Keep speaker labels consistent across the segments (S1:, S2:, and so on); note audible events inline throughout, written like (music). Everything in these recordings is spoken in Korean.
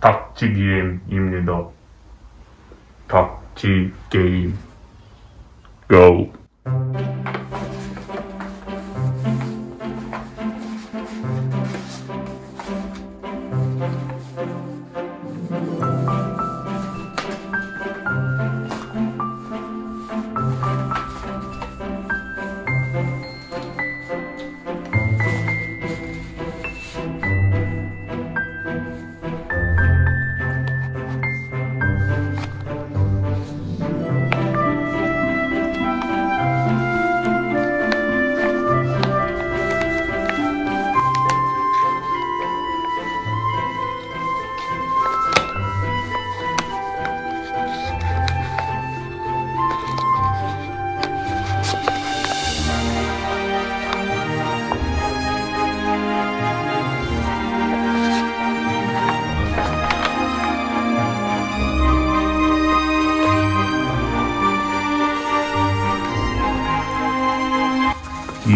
S1: 닥치 게임입니다. 닥치 게임. 고!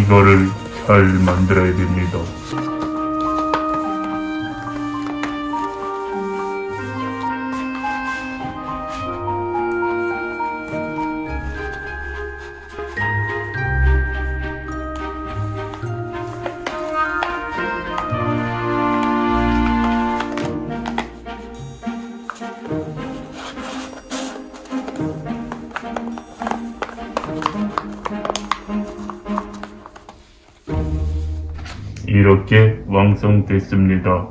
S1: 이거를 잘 만들어야 됩니다. 이렇게 완성됐습니다.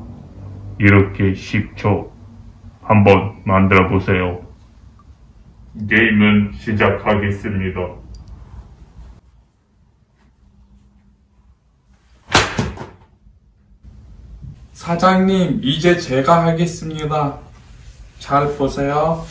S1: 이렇게 쉽죠? 한번 만들어 보세요. 게임은 시작하겠습니다.
S2: 사장님, 이제 제가 하겠습니다. 잘 보세요.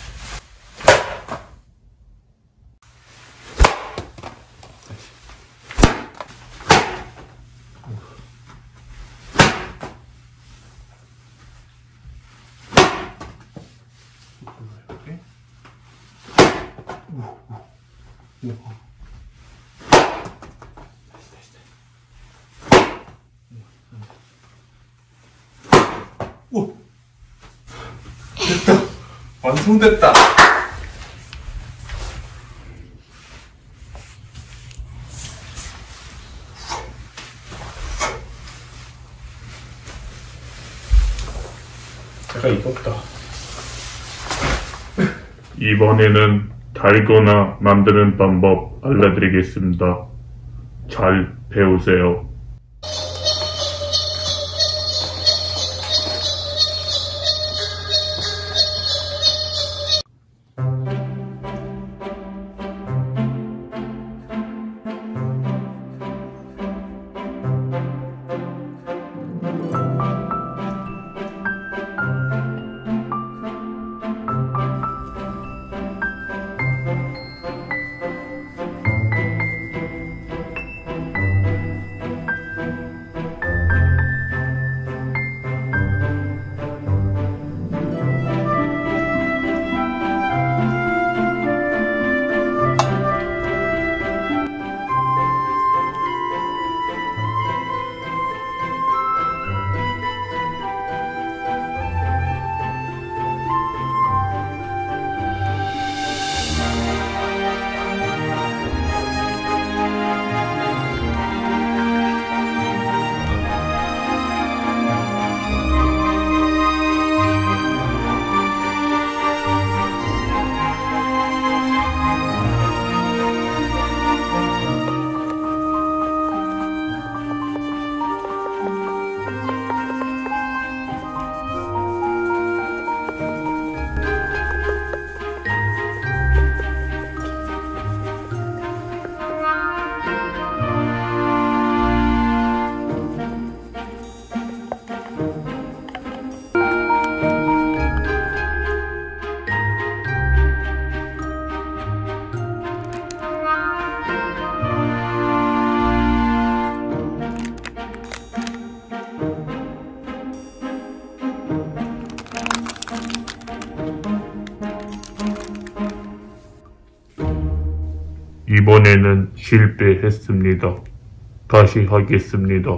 S2: 오! 됐다. 완성됐다. 제가 익었다.
S1: 이번에는 달거나 만드는 방법 알려드리겠습니다. 잘 배우세요. 이번에는 실패했습니다. 다시 하겠습니다.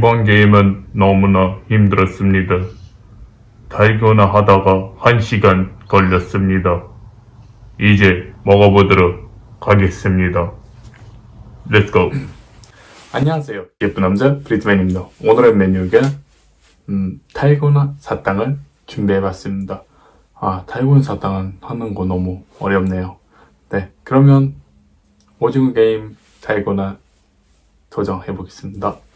S1: 이번 게임은 너무나 힘들었습니다. 달고나 하다가 한 시간 걸렸습니다. 이제 먹어보도록 하겠습니다. let's go! (clears throat)
S2: 안녕하세요. 예쁜 남자 브리트맨입니다. 오늘의 메뉴가 음, 달고나 사탕을 준비해봤습니다. 아, 달고나 사탕은 하는 거 너무 어렵네요. 네, 그러면 오징어 게임 달고나 도전해보겠습니다.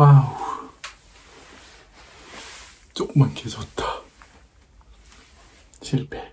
S2: 와우. 조금만 개졌다. 실패.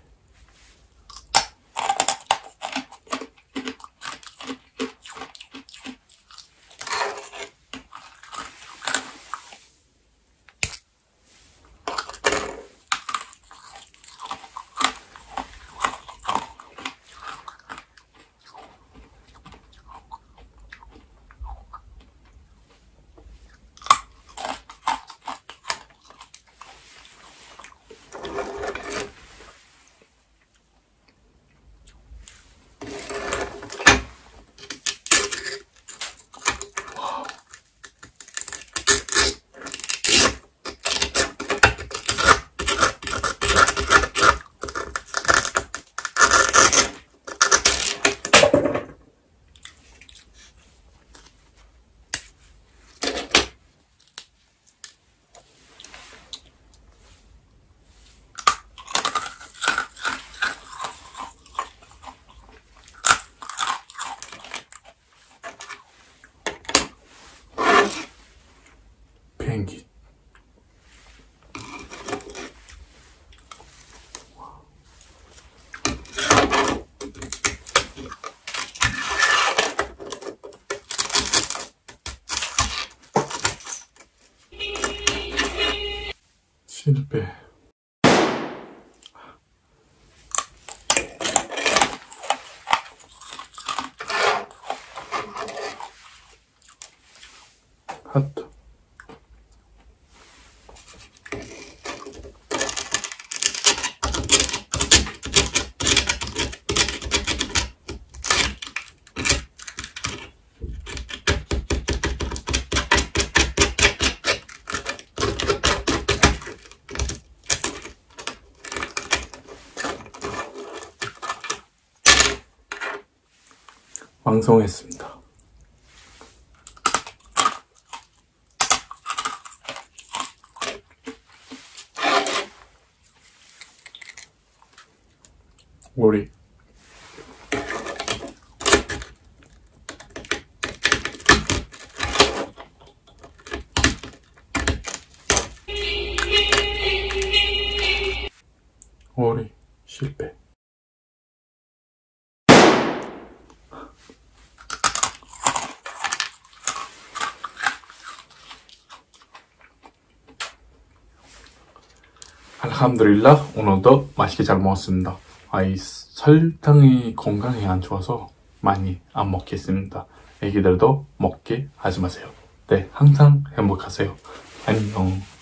S2: 비행기. 실패. 하트. 완성했습니다. 우리 오리 실패. 알함드릴라 오늘도 맛있게 잘 먹었습니다. 아이 설탕이 건강에 안 좋아서 많이 안 먹겠습니다. 애기들도 먹게 하지 마세요. 네, 항상 행복하세요. 안녕.